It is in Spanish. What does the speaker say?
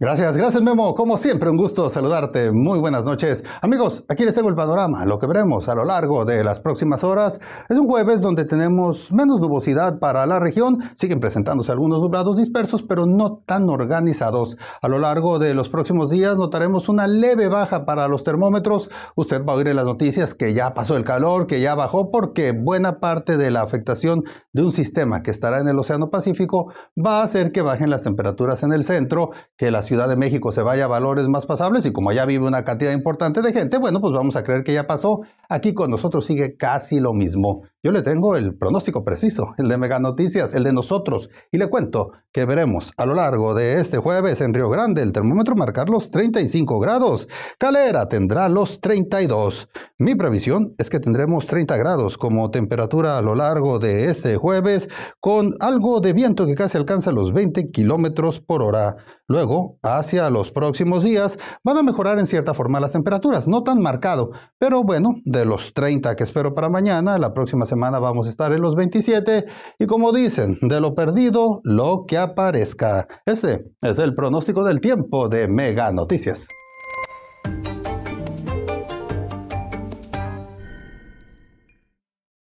Gracias, gracias Memo. Como siempre, un gusto saludarte. Muy buenas noches. Amigos, aquí les tengo el panorama. Lo que veremos a lo largo de las próximas horas es un jueves donde tenemos menos nubosidad para la región. Siguen presentándose algunos nublados dispersos, pero no tan organizados. A lo largo de los próximos días notaremos una leve baja para los termómetros. Usted va a oír en las noticias que ya pasó el calor, que ya bajó, porque buena parte de la afectación de un sistema que estará en el Océano Pacífico va a hacer que bajen las temperaturas en el centro, que las Ciudad de México se vaya a valores más pasables y como ya vive una cantidad importante de gente, bueno, pues vamos a creer que ya pasó. Aquí con nosotros sigue casi lo mismo. Yo le tengo el pronóstico preciso, el de Mega Noticias, el de nosotros, y le cuento que veremos a lo largo de este jueves en Río Grande el termómetro marcar los 35 grados. Calera tendrá los 32. Mi previsión es que tendremos 30 grados como temperatura a lo largo de este jueves, con algo de viento que casi alcanza los 20 kilómetros por hora. Luego, hacia los próximos días, van a mejorar en cierta forma las temperaturas, no tan marcado, pero bueno, de los 30 que espero para mañana, la próxima semana vamos a estar en los 27 y como dicen, de lo perdido, lo que aparezca. Este es el pronóstico del tiempo de Mega Noticias.